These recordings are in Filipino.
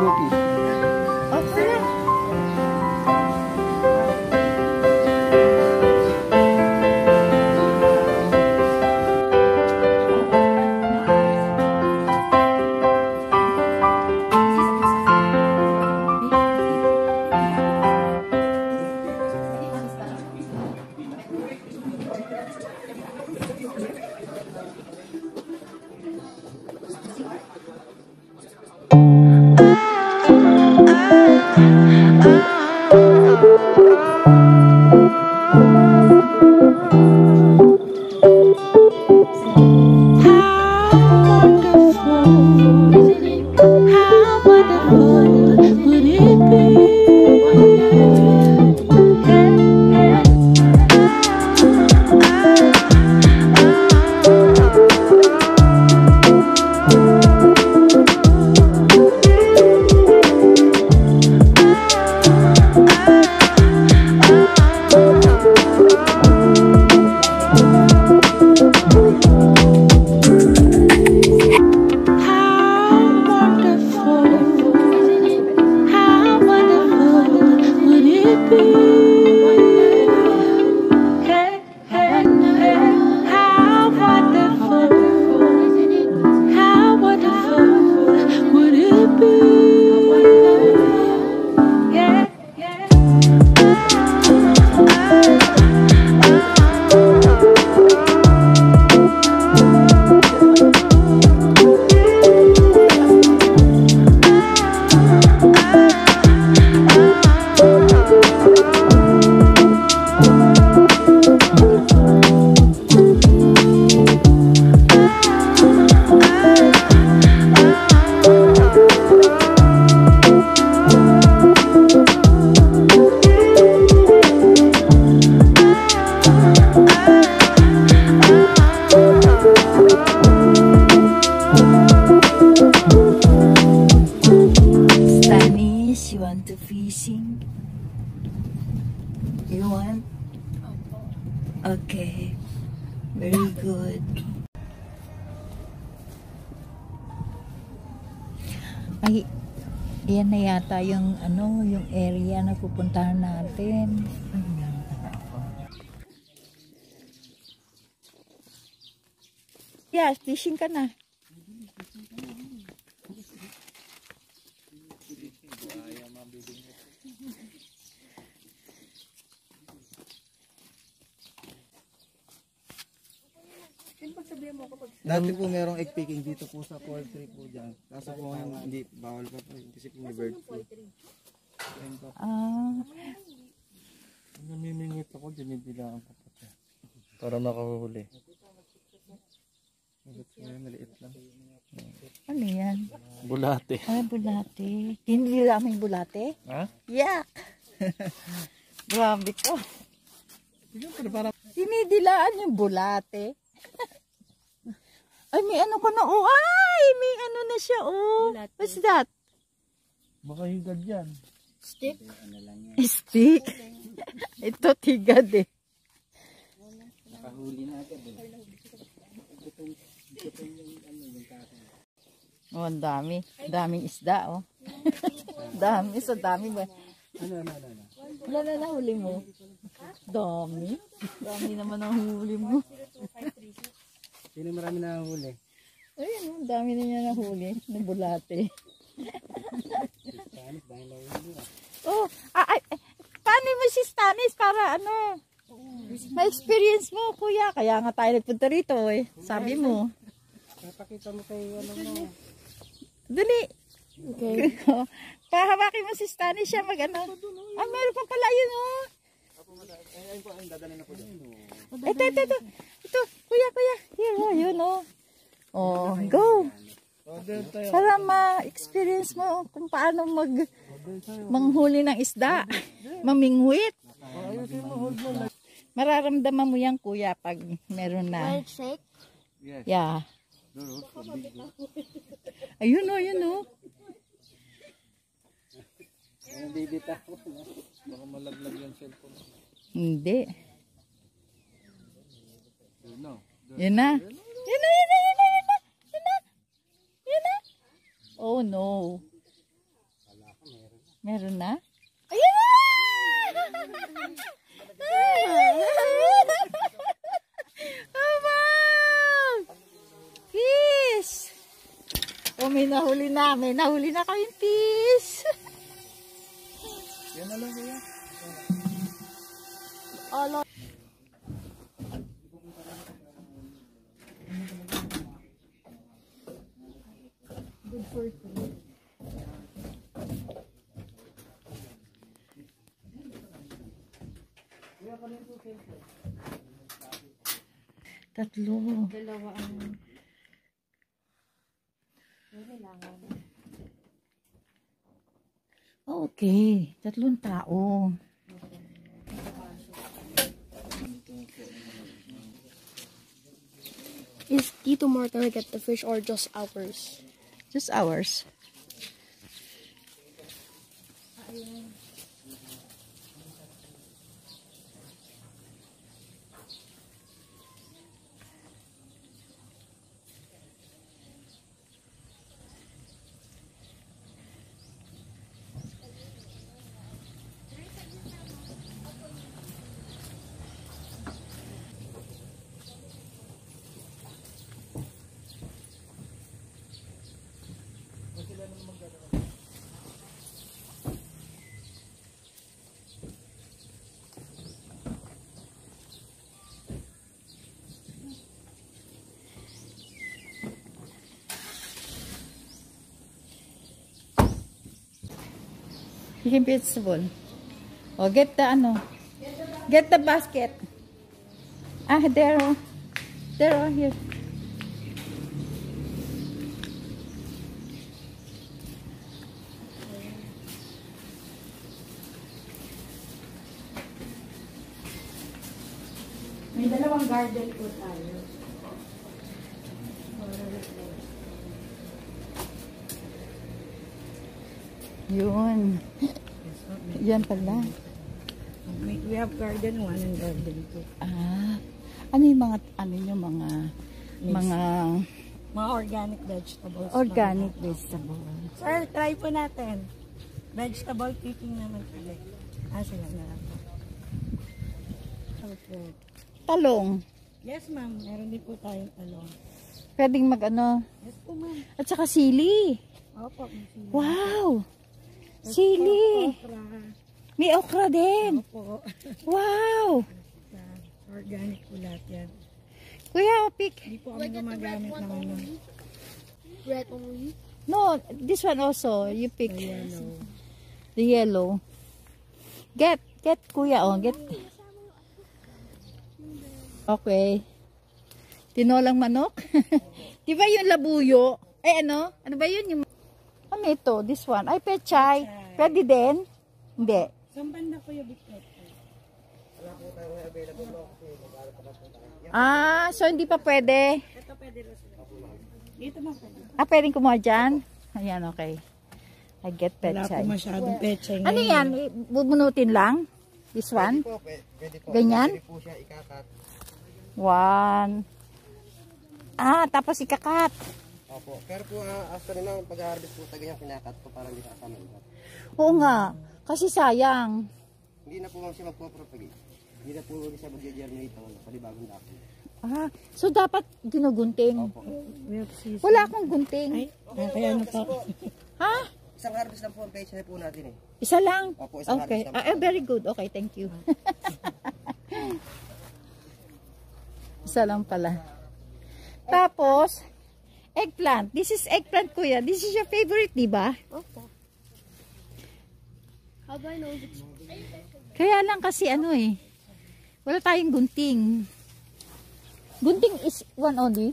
Lupi. Yeah, fishing ka na. Dati po merong egg picking dito po sa poultry po dyan. Kaso po ngayon hindi, bawal pa po kasi po may bird flu. Ah, Namimingit ako, dinidilaan ko po siya. Para makahuli. Magat po yan, maliit lang. ano yan? Bulate. Ah, bulate. Hindi namin bulate? Ha? Yak! Grabe ko. Dinidilaan yung bulate. Ay, may ano ko na. Oh, ay! May ano na siya. Oh. What's that? Baka higad yan. Stick. Ito tigad eh. Nakahuli na agad eh. Oh, ang dami. Daming isda, oh. dami. Sa dami ba? Ano, ano, ano, ano? Wala na nahuli mo. Dami. Dami naman ang huli mo. Sino marami nakahuli? Ayun, ang dami na niya nahuli. Na nahuli ah. Oh, ah, ay, ay, paano mo si Stanis para ano? Ma-experience mo, kuya. Kaya nga tayo nagpunta rito eh. Sabi mo. Napakita mo kay ano mo. Dali. Okay. Pahawakin mo si Stanis siya mag ano. Ah, meron pa pala yun oh. Ayun po, ayun, dadalhin na po dyan. Ito, ito, ito. Ito, kuya, kuya. Here, oh, yun oh. Oh, go. Para ma-experience mo kung paano mag manghuli ng isda. Mamingwit. Mararamdaman mo yan, kuya, pag meron na. Yes. Yeah. Ayun oh, ayun oh. Ayun, bibita ko. Baka malaglag yung cellphone. Hindi. Yun no. Yun na. Yun na, yun na, yun na, yun na. Yun na. Yun na. Oh no. Meron na? Ayun na! oh, wow! Fish! Oh, may nahuli na. May nahuli na kaming fish. Yan na lang kaya. Tatlo. Dalawa ang... Okay. Tatlong tao. Is Tito Martin get the fish or just ours? Just ours. Vegetable. Oh, get the ano. Get the basket. Ah, there. oh. There, oh, here. May dalawang garden po tayo. Yun. Yan pala. We, we have garden 1 and garden Ah, ano yung mga, ano yung mga, mga 2. Mga organic vegetables. organic vegetable. Sir, try po natin. Vegetable picking naman kami. Ah, sila na lang. Okay. Talong. Yes, ma'am. Meron din po tayong talong. Pwedeng mag ano. Yes po, ma'am. At saka sili. Opo, sila. Wow! Sili! May okra din. Opo. Wow! Organic po lahat yan. Kuya, pick. Hindi po kami gumagamit ng ano. Red only. No, this one also. You pick. Yellow. The yellow. Get, get kuya, oh, get. Okay. Tinolang manok. Di ba yung labuyo? Eh ano? Ano ba yun? Yung... Ano ito? This one. Ay, pechay. Pwede din? Hindi. Saan banda po yung bitkot? Ah, so hindi pa pwede. Ito pwede. Dito ba pwede? Ah, pwedeng kumuha dyan? Ayan, okay. I get Wala po pechay. masyadong peche Ano yan? Bubunutin lang? This one? Po, pwede, pwede po. Ganyan? Pwede po siya ikakat. One. Ah, tapos ikakat. Opo. Pero po, uh, after naman, pag-harvest po, taga yung kinakat ko para hindi kasama lahat. Oo nga. Kasi sayang. Hindi na po siya magpo-propagate. Hindi na po siya mag-germinate ng panibagong dako. Ah, so dapat ginugunting. Opo. Wala akong gunting. Ay, ah, kaya ano po? Ha? Isang harvest lang po ang pecha po natin eh. Isa lang? Opo, isang Okay. harvest lang. Ah, eh, very good. Okay, thank you. Isa lang pala. Tapos, eggplant. This is eggplant, kuya. This is your favorite, di ba? Okay. How do I know it's Kaya lang kasi ano eh. Wala tayong gunting. Gunting is one only.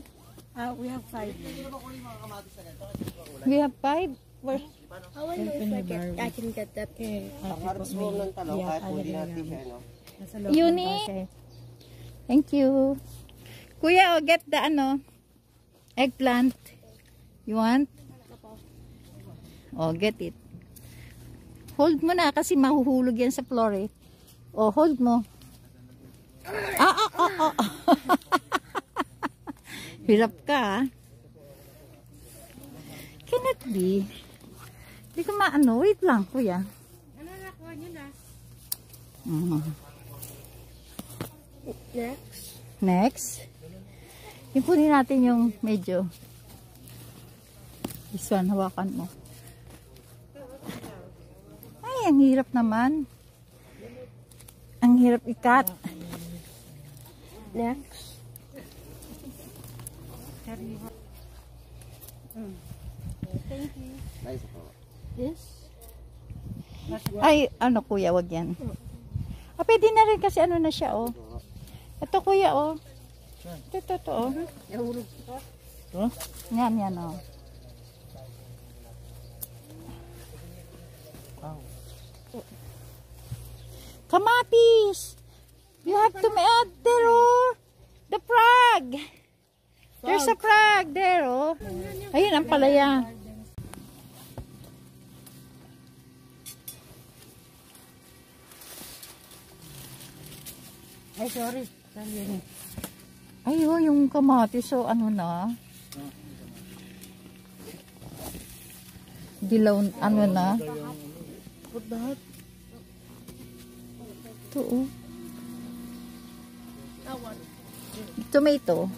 Ah, we have five. We have five. Where? how I know if I get I can get that Okay. Harvest po ng talong, kahit po hindi natin siya, no? Thank you. Kuya, oh, get the ano, eggplant. You want? Oh, get it. Hold mo na kasi mahuhulog yan sa floor eh. Oh, hold mo. Ah, ah, ah, ah. Hirap ka ah. Cannot be. Hindi ko maano. Wait lang, kuya. Ano nakuha niyo na? Mhm. next? Next. Kunin natin yung medyo. This one, hawakan mo. Ay, ang hirap naman. Ang hirap ikat. Next. Nice po. This. Ay, ano kuya, wag yan. Ah, pwede na rin kasi ano na siya, oh. Ito kuya, oh. Ito, ito, ito, oh. Ito? Yan, yan, oh. Kamatis! You have to add there, oh. The frog! There's a frog there, oh. Ayun, ang palaya. Ay, sorry. Saan yun eh? Ay, oh, yung kamatis, so ano na? Dilaw, ano na? Ito, oh. Tomato.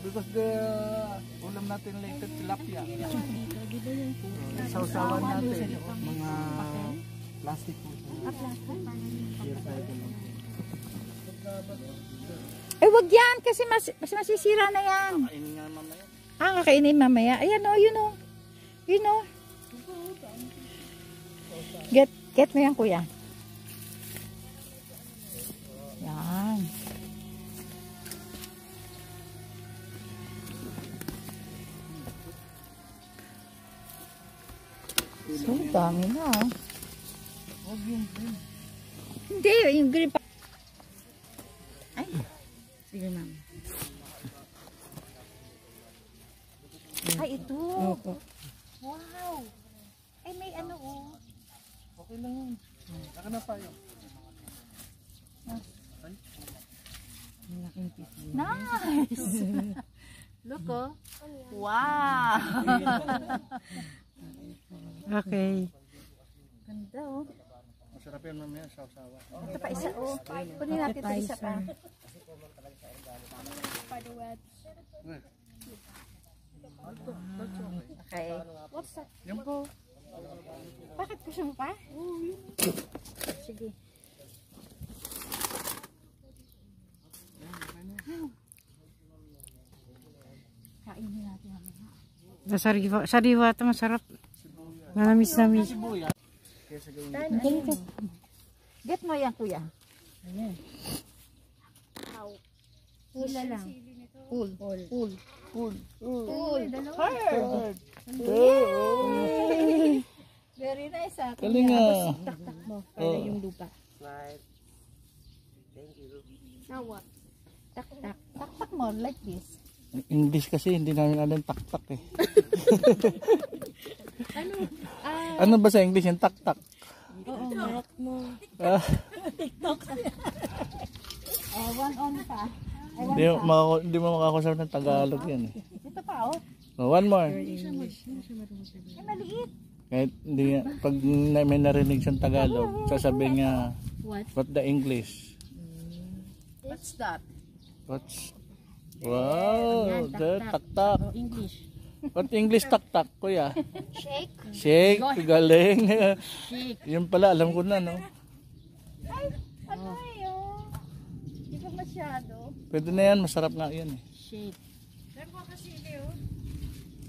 Because the ulam natin later tilapia. Sausawan natin mga plastic po. Ay, wag yan, kasi mas, mas masisira na yan. Kainin nga mamaya. Ah, kakainin mamaya. Ayan, oh, yun, oh. Yun, oh. Get, get mo yan, kuya. Yan. So, dami na, oh. Hindi, yung green Ito pa isa, oh. Kunin natin ito isa pa. Okay. What's that? Yung po. Bakit gusto mo pa? Sige. Kainin natin mamaya. Sariwa, sariwa ito masarap. Manamis-namis. Ganito. Get mo yan, kuya. Hula lang. Pull. Pull. Pull. Pull. Pull. Hard. Yay! Very nice ah. Galing ah. Tak-tak mo. Para yung lupa. Now what? Tak-tak. Tak-tak mo like this. English kasi, hindi namin alam tak-tak eh. ano ba sa English yung tak-tak? Oo, marap mo. Ah, Oh, one on pa. Hindi mo hindi mo makakusap ng Tagalog yan eh. Ito pa oh. Oh, one more. Ay, maliit. Kahit hindi nga, pag na, may narinig siyang Tagalog, sasabihin niya, What? what the English? What's that? What's, wow, the tak-tak. Oh, English. What English tak-tak, kuya? Shake. Shake, galing. Shake. Yun pala, alam ko na, no? Ay, ano yun? Hindi pa masyado. Pwede na yan, masarap nga yan eh. Shake.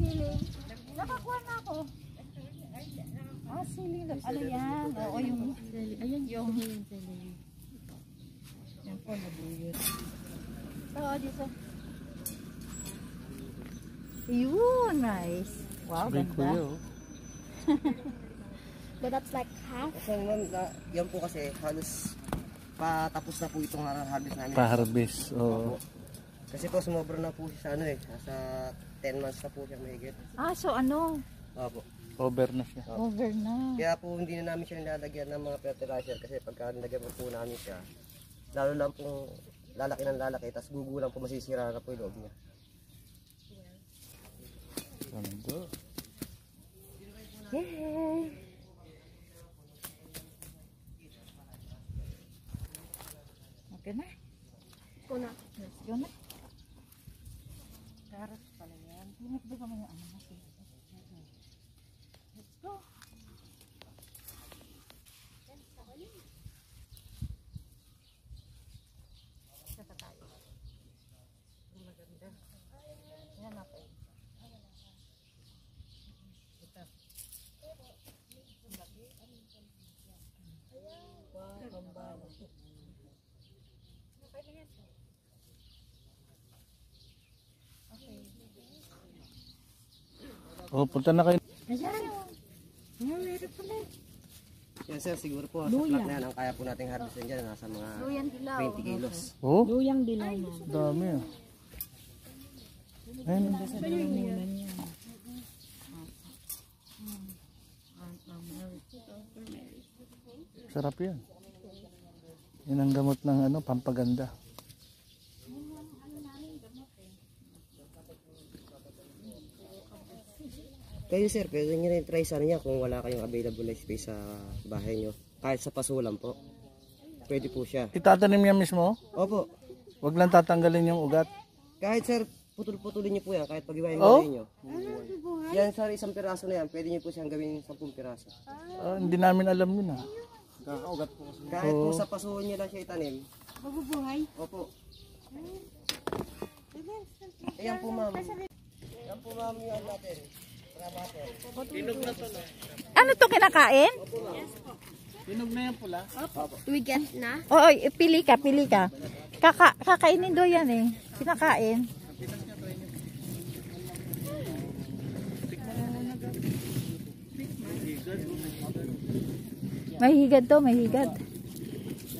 Sili. Nakakuha na ako. Ah, sili. Ano yan? Oo, yung... Ayun, yung... Yan po, nabuyot. Oo, dito. Yun, nice. Wow, ko ganda. yun. But that's like half. So, ma'am, na- yan po kasi halos patapos na po itong har- harvest namin. Pa-harvest. Oo. Kasi po sumobra na po siya sa ano eh, nasa 10 months na po siya mahigit. Ah, so ano? Opo. Over na siya. Over na. Kaya po hindi na namin siya nilalagyan ng mga fertilizer kasi pagka nilagyan po namin siya, lalo lang pong lalaki ng lalaki, tapos gugulang po masisira na po yung loob niya. Ganda. Yay! Okay na. Go na. Let's go na. Carrots pala yan. Pinagdaga mo yung ano natin. Let's go. Saka tayo. Ang maganda. Yan natin. Ito. Wow, kambala. Oh, punta na kayo. Ayan. Ayan, meron pala. Yan sir, siguro po sa plant na yan, ang kaya po nating harvestin dyan, nasa mga Luyan dilaw. 20 kilos. Oh, Luyang dilaw na. dami ah. Ayun. Sarap yan. Yan ang gamot ng ano, pampaganda. Kayo sir, pwede nyo rin try sana niya kung wala kayong available na space sa bahay nyo. Kahit sa pasulan po. Pwede po siya. Itatanim niya mismo? Opo. Wag lang tatanggalin yung ugat. Kahit sir, putol-putulin niyo po yan. Kahit pag-iwain Oh? nyo. Yan sir, isang piraso na yan. Pwede niyo po siyang gawin 10 piraso. Ah, hindi namin alam yun ah. Kahit po sa pasuhan niyo lang siya itanim. Mabubuhay. Opo. Ayan po ma'am. Ayan po ma'am yung ano natin. Ano to kinakain? Tinog na yan pula. Do we get na? Oo, pili ka, pili ka. Kaka kakainin do yan eh. Kinakain. May higad to, may higad.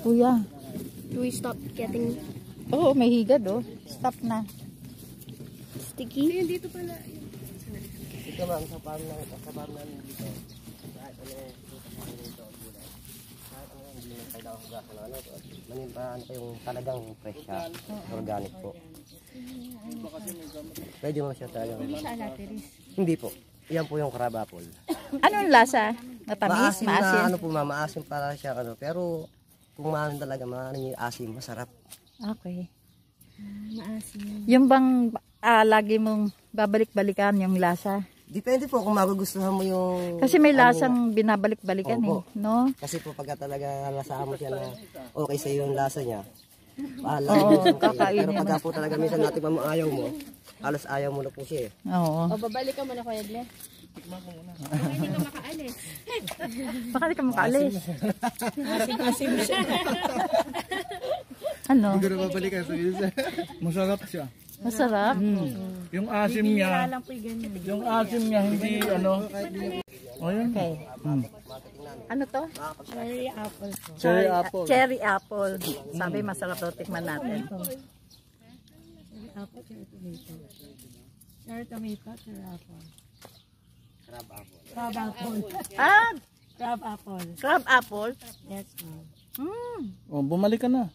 Kuya. Do we stop getting Oo, may higad oh. Stop na. sticky? Ito ma'am, sa farm na, sa farm namin dito. Kahit ano yung frutas namin dito, gulay. Kahit ano yan, kailangan hugasan ng ano. Manimba, ano pa yung talagang fresh siya. Organic po. Pwede mo siya talaga. Hindi po. Yan po yung crab apple. Anong lasa? Matamis? Maasim, Maasim? na ano po ma, maasim para siya ano. Pero kung maano talaga, maano yung asim, masarap. Okay. Yung bang ah, lagi mong babalik-balikan yung lasa? Depende po kung magugustuhan mo yung... Kasi may ano, lasang binabalik-balikan Opo. eh, no? Kasi po pagka talaga lasahan mo siya na okay sa iyo yung lasa niya. Bahala Oo, mo. kakainin Pero mo. pagka po talaga minsan natin mo ayaw mo, halos ayaw mo na po siya eh. Oo. O, babalik ka muna, Kuya Gle. Baka di ka makaalis. ano? Siguro babalikan sa isa. Masarap siya. Masarap? Yung asim niya, yung asim niya hindi ano. O yun. Okay. Ano to? Cherry apple. Cherry apple. Cherry apple. Sabi masarap daw tikman natin. Cherry apple, cherry tomato. Cherry tomato, cherry apple. Crab apple. Ah, Crab apple. crab apple. Yes, ma'am. Mm, O, bumalik ka na.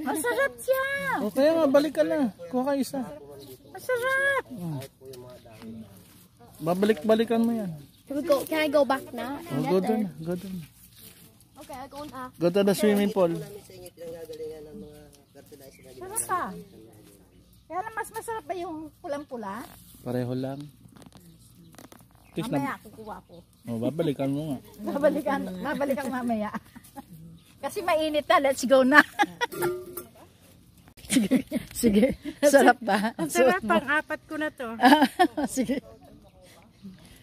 Masarap siya. O, kaya nga, balik ka na. Kuha ka isa. Masarap. Babalik-balikan mo yan. Can, we go, can I go back now? O, go doon. Go doon. Okay, I'll go na. Go to the swimming pool. Sarap pa. Kaya lang mas masarap ba yung pulang-pula? Pareho lang. Tis na. Mamaya kukuha ko. O, babalikan mo nga. Babalikan, babalikan mamaya. Kasi mainit na, let's go na. sige, sige. Sarap ba? Ang sarap, pang-apat ko na to. sige.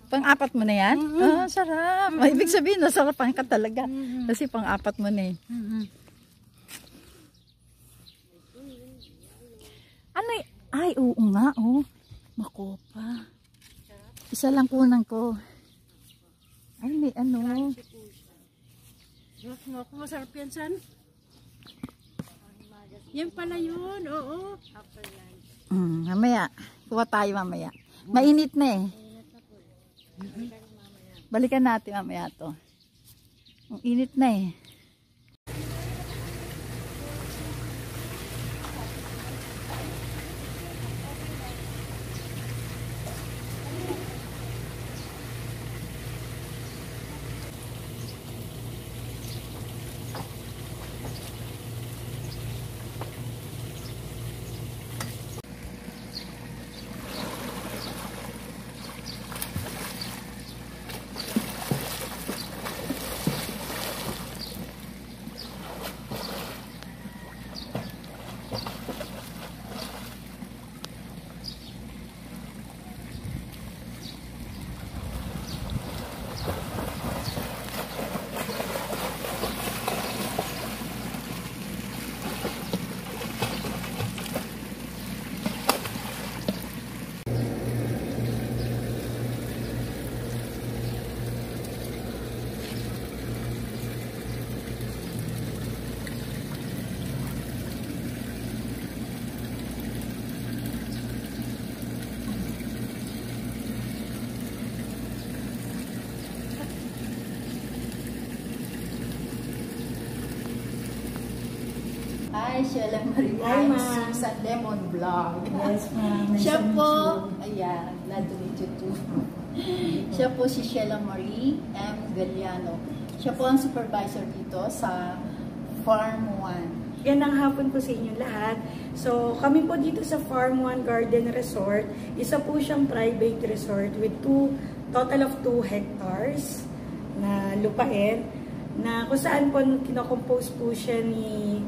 Pang-apat mo na yan? Ah, sarap. Ay, ibig sabihin, nasarapan ka talaga. Kasi pang-apat mo na eh. Ano y- Ay, oo nga, oh. Makopa. Isa lang kunan ko. Ay, may ano. Diyos mo, kung masarap yan, san? Yan pala yun, oo. Mm, mamaya. Kuha tayo mamaya. Mainit na eh. Balikan natin mamaya to. Ang init na eh. Hi, Sheila Marie. Hi, ma'am. Susan Lemon Vlog. Yes, ma'am. Siya po, ayan, glad to meet you too. Siya po si Sheila Marie M. Galliano. Siya po ang supervisor dito sa Farm 1. Yan ang hapon po sa inyo lahat. So, kami po dito sa Farm 1 Garden Resort. Isa po siyang private resort with two, total of 2 hectares na lupain na kung saan po kinocompose po siya ni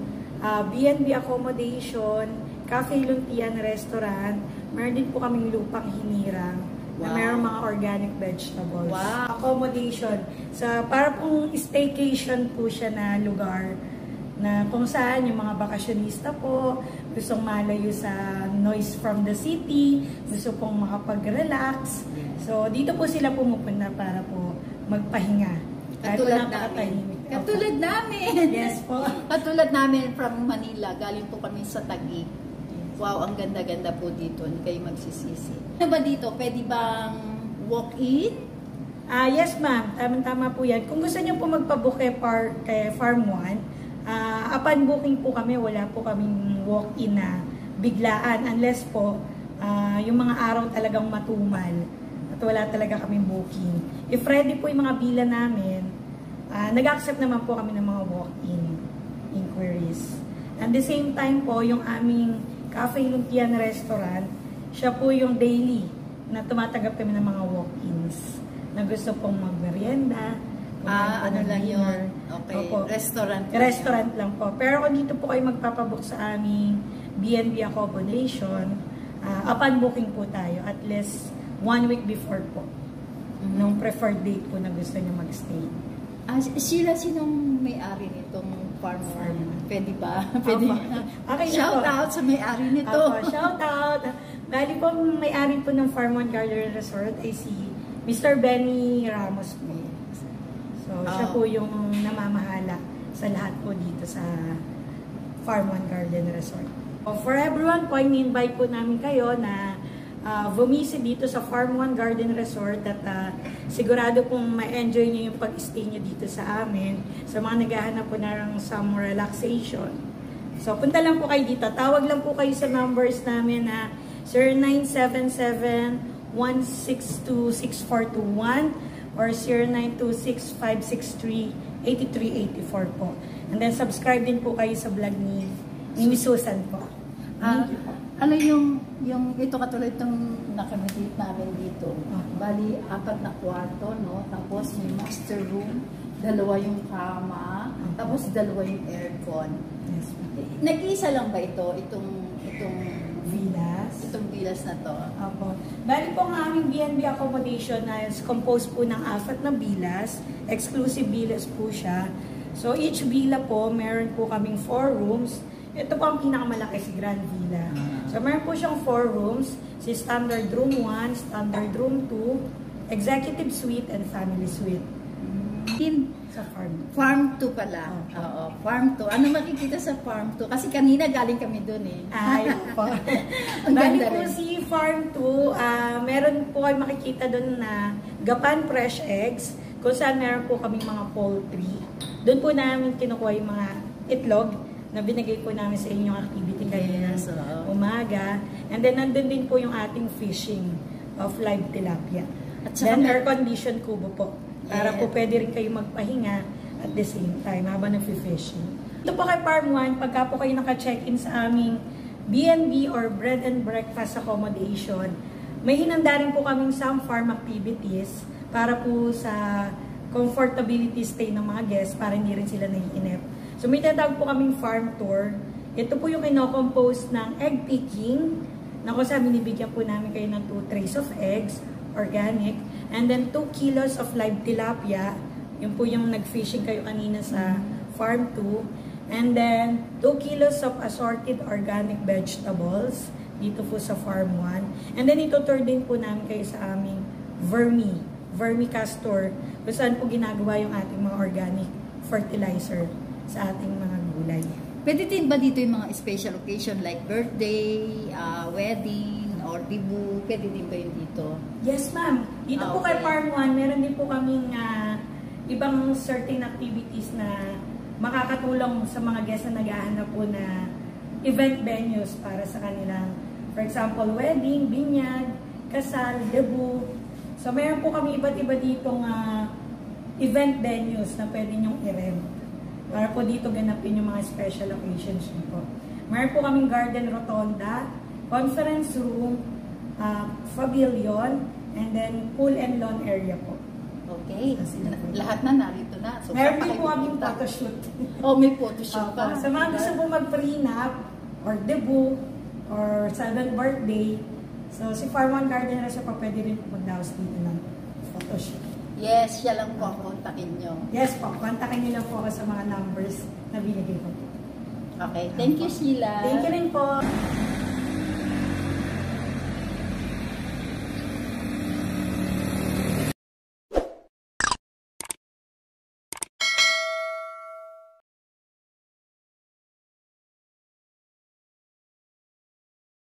ah, B&B accommodation, Cafe Luntian Restaurant, meron din po kaming lupang hinirang na Wow. mayroong mga organic vegetables. Wow. Accommodation. Sa, para pong staycation po siya na lugar na kung saan yung mga bakasyonista po gustong malayo sa noise from the city, gusto pong makapag-relax. So, dito po sila pumupunta para po magpahinga. Katulad namin. napakatahimik. Katulad namin. Yes po. Katulad namin from Manila. Galing po kami sa Taguig. Wow, ang ganda-ganda po dito. Hindi kayo magsisisi. Ano ba dito? Pwede bang walk-in? Ah, yes ma'am, tamang-tama po yan. Kung gusto niyo po magpabook kay, par, kay Farm 1, upon booking po kami, wala po kaming walk-in na biglaan unless po ah, yung mga araw talagang matumal at wala talaga kaming booking. If ready po yung mga bila namin, ah, nag-accept naman po kami ng mga walk-in inquiries. At the same time po, yung aming Cafe Lumpian Restaurant, siya po yung daily na tumatanggap kami ng mga walk-ins na gusto pong magmerienda. Ah, ano lang dinner. yun? Okay, Opo. restaurant lang Restaurant lang po. Pero kung dito po kayo magpapabook sa aming B&B accommodation, ah, upon booking po tayo, at least one week before po. Mhm. Nung preferred date po na gusto niyo magstay. Ah, sila sinong may-ari nitong farm farm? Pwede ba? Pwede. Okay Shout out sa may-ari nito. Opo, shout out. Bali po, may-ari po ng Farm One Garden Resort ay si Mr. Benny Ramos po. So, siya Oh. po yung namamahala sa lahat po dito sa Farm One Garden Resort. So, for everyone po, in-invite po namin kayo na uh, bumisit dito sa Farm One Garden Resort at ah, sigurado pong ma-enjoy niyo yung pag-stay niyo dito sa amin. Sa mga naghahanap po ng some relaxation. So, punta lang po kayo dito. Tawag lang po kayo sa numbers namin na 0977-162-6421 or 0926-563-8384 po. And then, subscribe din po kayo sa vlog ni, ni Miss Susan po. Ah, Thank you po. ano yung, yung ito katulad itong nakamedit namin dito. Ah. Bali, apat na kwarto, no? Tapos may master room, dalawa yung kama, tapos dalawa yung aircon. Yes. Nag-iisa lang ba ito? Itong, itong, Villas. itong bilas na to? Opo. Bali po ang aming B&B accommodation na is composed po ng apat na bilas. Exclusive bilas po siya. So each villa po, meron po kaming four rooms. Ito po ang pinakamalaki si Grand Villa. So meron po siyang four rooms. Si Standard Room 1, Standard Room 2, Executive Suite, and Family Suite. In Sa farm. farm 2 pala. Oo, farm 2. Ano makikita sa farm 2? Kasi kanina galing kami dun eh. Ay, po. Ang ganda po rin. si Farm 2, ah, meron po kayo makikita doon na Gapan Fresh Eggs, kung saan meron po kaming mga poultry. Doon po namin kinukuha yung mga itlog na binigay po namin sa inyong activity kanina Yes, oo. umaga. And then nandun din po yung ating fishing of live tilapia. At saka then mer- air-conditioned kubo po. Para Yeah. po pwede rin kayo magpahinga at the same time habang nag-fishing. Ito po kay Farm 1, pagka po kayo naka-check-in sa aming B&B or bread and breakfast accommodation, may hinanda rin po kaming some farm activities para po sa comfortability stay ng mga guests para hindi rin sila naiinip. So may tatawag po kaming farm tour. Ito po yung kinocompose ng egg picking na kung saan binibigyan po namin kayo ng 2 trays of eggs, organic, and then 2 kilos of live tilapia. Yun po yung nag-fishing kayo kanina sa farm 2. And then 2 kilos of assorted organic vegetables dito po sa farm 1. And then itutour din po namin kayo sa aming vermi, vermicastor, kung saan po ginagawa yung ating mga organic fertilizer sa ating mga gulay. Pwede din ba dito yung mga special occasion like birthday, ah, wedding, or dibu? Pwede din ba yun dito? Yes, ma'am. Dito po kay Okay. Farm 1, meron din po kaming ah, ibang certain activities na makakatulong sa mga guests na naghahanap po na event venues para sa kanilang, for example, wedding, binyag, kasal, debut. So, meron po kami iba't iba ditong ah, event venues na pwede nyong i-rent. Para po dito ganapin yung mga special occasions niyo po. Meron po kaming garden rotonda, conference room, ah, pavilion, and then pool and lawn area po. Okay. Lahat na narito na. So, Meron din po kaming pupunta? photoshoot. Oh, may photoshoot pa. Sa mga gusto po mag-prenup, or debut, or seventh birthday, so si Farm 1 Garden Resort pa pwede rin po mag-daos dito ng photoshoot. Yes, siya lang po ang kontakin nyo. Yes po, kontakin niyo lang po ako sa mga numbers na binigay ko po. Okay. Thank you, Sheila. Thank you rin po.